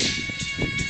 何?